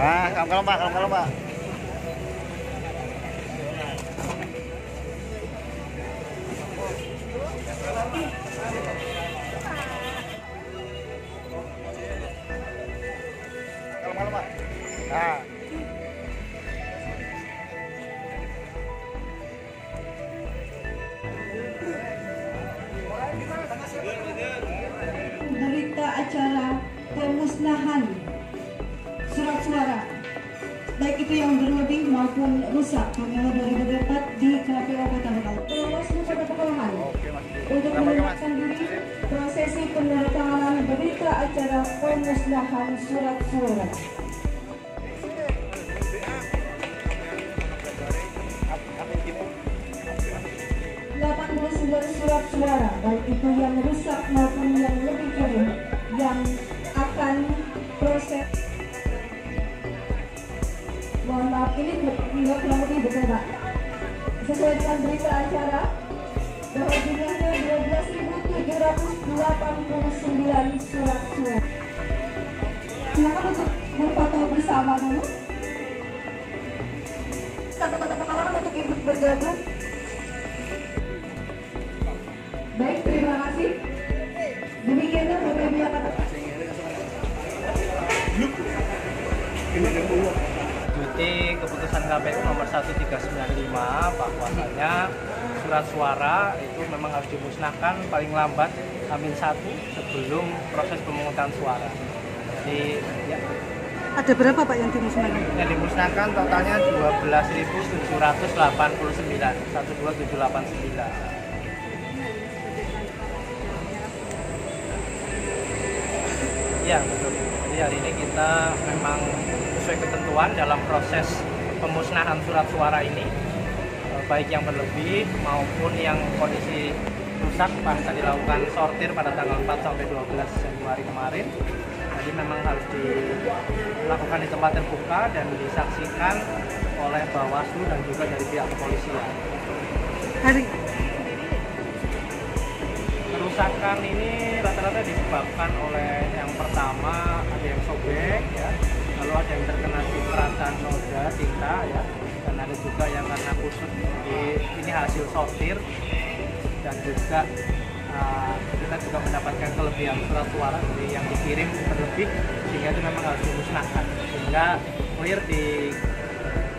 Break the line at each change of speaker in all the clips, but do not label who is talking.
Ah, kalem-kalem Pak, kalem-kalem Pak. Kalem-kalem Pak. Nah.
berita acara pemusnahan surat suara baik itu yang berlebih maupun rusak pemilu 2024 di KPU Kota Bekal. Bawaslu Kota Pekalongan
Oke, Mas.
untuk menyiapkan diri prosesi penandatanganan berita acara pemusnahan surat suara.
Apa yang?
89 surat suara baik itu yang rusak maupun yang lebih pak. Sesuai dengan berita acara? Bahwa jumlahnya 12.789 surat suara. Silakan untuk berfoto bersama dulu. Pengalaman untuk ikut bergabung. Baik, terima kasih. Demikianlah Bapak Ibu yang kata
Mengikuti keputusan KPU nomor 1395 bahwasanya surat suara itu memang harus dimusnahkan paling lambat Amin satu sebelum proses pemungutan suara. Jadi ya,
Ada berapa Pak yang dimusnahkan?
yang dimusnahkan totalnya 12.789 12789. Ya betul. Jadi hari ini kita memang sesuai ketentuan dalam proses pemusnahan surat suara ini eh, baik yang berlebih maupun yang kondisi rusak pasca dilakukan sortir pada tanggal 4 sampai 12 Januari kemarin. Jadi memang harus dilakukan di tempat terbuka dan disaksikan oleh Bawaslu dan juga dari pihak kepolisian.
Hari
kerusakan ini rata-rata disebabkan oleh yang pertama ada yang sobek ada yang terkena cipratan noda tinta ya. Dan ada juga yang karena kusut ini hasil sortir. Dan juga uh, kita juga mendapatkan kelebihan surat suara dari yang dikirim berlebih sehingga itu memang harus dimusnahkan. Sehingga clear di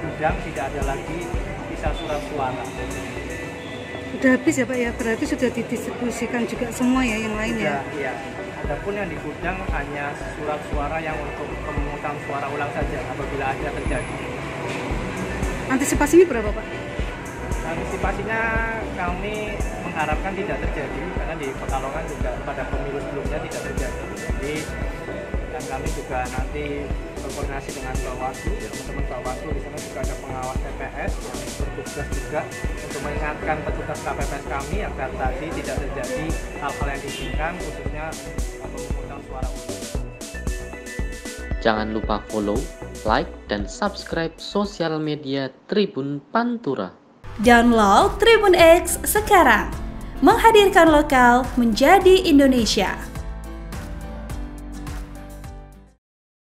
gudang tidak ada lagi sisa surat suara
udah habis ya Pak ya, berarti sudah didistribusikan juga semua ya yang lain ya.
Ya, ya. Adapun yang di gudang hanya surat suara yang untuk pemungutan suara ulang saja apabila ada terjadi.
Antisipasinya berapa Pak?
Antisipasinya kami mengharapkan tidak terjadi karena di Pekalongan juga pada pemilu sebelumnya tidak terjadi. Jadi dan kami juga nanti berkoordinasi dengan Bawaslu, teman-teman Bawaslu di sana juga ada pengawas TPS yang bertugas juga untuk mengingatkan petugas KPPS kami agar tadi tidak terjadi hal-hal yang diinginkan khususnya pemungutan suara.
Jangan lupa follow, like, dan subscribe sosial media Tribun Pantura.
Download Tribun X sekarang. Menghadirkan lokal menjadi Indonesia.